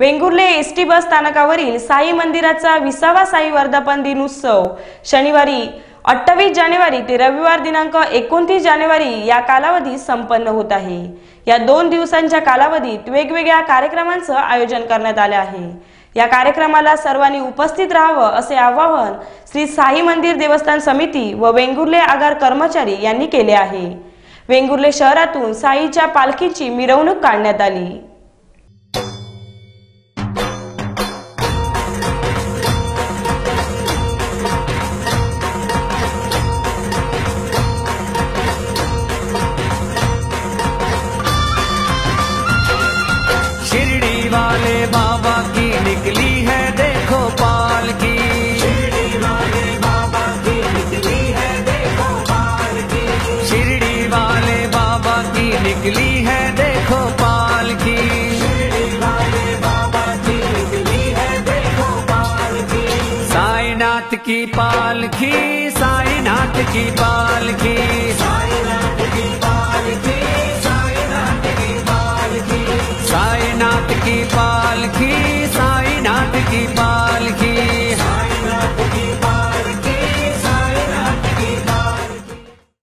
Vengurle S T bus स्थानकावरील साई मंदिराचा विसावा साई वर्धापन दिन उत्सव. शनिवारी अठ्ठावीस जानेवारी ते रविवार दिनांक एकोणतीस जानेवारी या कालावधीत संपन्न होत आहे. या दोन दिवसांच्या कालावधीत वेगवेगळ्या कार्यक्रमांचं आयोजन करण्यात आले आहे. या कार्यक्रमाला सर्वांनी उपस्थित राहावं असे आवाहन श्री साई मंदिर देवस्थान समिती व वेंगुर्ले आगार कर्मचारी यांनी केले आहे. वेंगुर्ले शहरातून साईच्या पालखीची मिरवणूक काढण्यात आली. निकली है, देखो पाल की। साईनाथ की पालखी साईनाथ की पालखी साईनाथ की पालखी साईनाथ की पालखी की